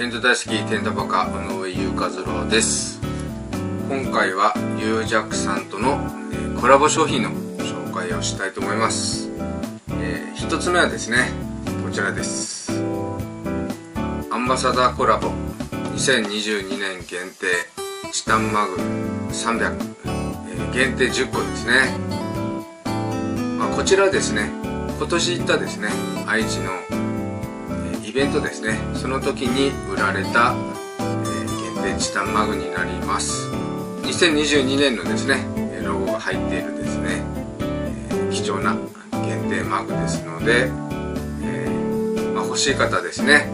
テント大好きテントバカ尾上優和郎です。今回はユージャックさんとの、え、コラボ商品の紹介をしたいと思います、えー、1つ目はですねこちらです。アンバサダーコラボ。2022年限定。チタンマグ。300、えー、限定10個ですね、まあ、こちらですね。今年行ったですね。愛知のイベントですね。その時に売られた、えー、限定チタンマグになります。2022年のですねロゴが入っているですね、えー、貴重な限定マグですので、えー、まあ、欲しい方ですね、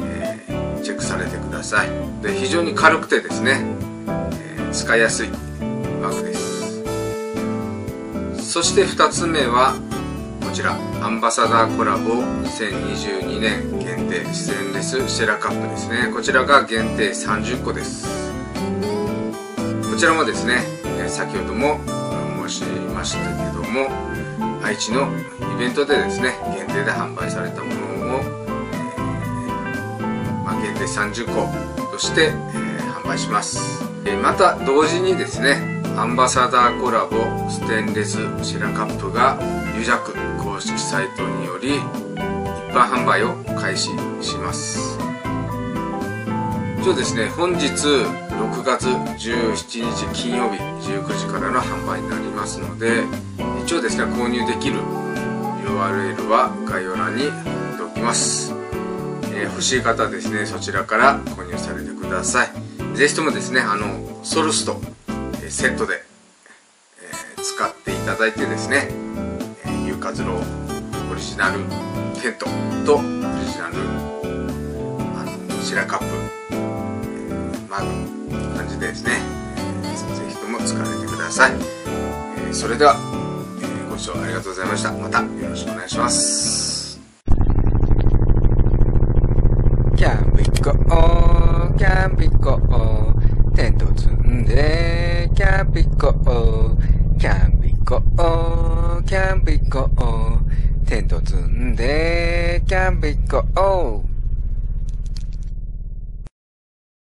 えチェックされてください。で非常に軽くてですね、え使いやすいマグです。そして2つ目はちらアンバサダーコラボ2022年限定ステンレスシェラカップですね。こちらが限定30個です。こちらもですね先ほども申しましたけども愛知のイベントでですね限定で販売されたものを、えー、まあ、限定30個として、えー、販売します、えまた同時にですねアンバサダーコラボステンレスシェラカップがユジャク。公式サイトにより一般販売を開始します。一応ですね。本日6月17日金曜日19時からの販売になりますので一応ですね購入できる URL は概要欄に貼っておきます、えー、欲しい方ですねそちらから購入されてください。ぜひともですねあのソルストセットで、えー、使っていただいてですねカズのオリジナルテントとオリジナルあのシラカップ、えー、マグ感じでですね、えー、ぜひとも使われてください、えー、それでは、えー、ご視聴ありがとうございました。またよろしくお願いします。キャンビコキャンビコテント積んでキャンビコキキャンビコテ